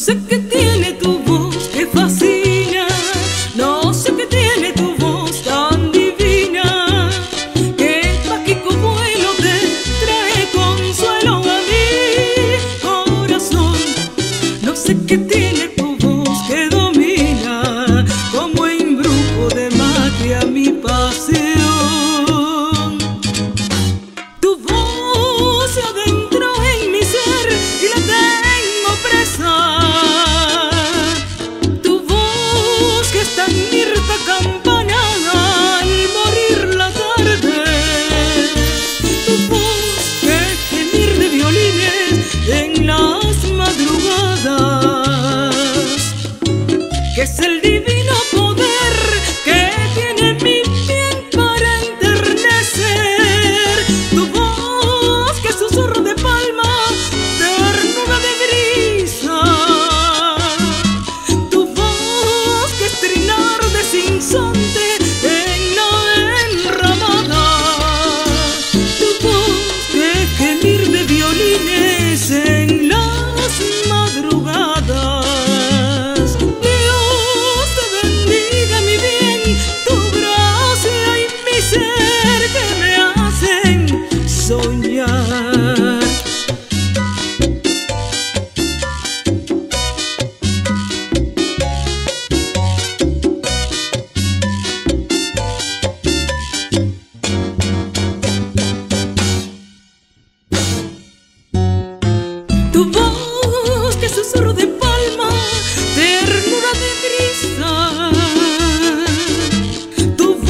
sick susurro de palma, ternura de brisa. Tu